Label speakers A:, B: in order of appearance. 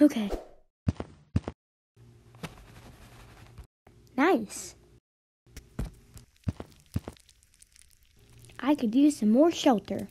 A: Okay. Nice. I could use some more shelter.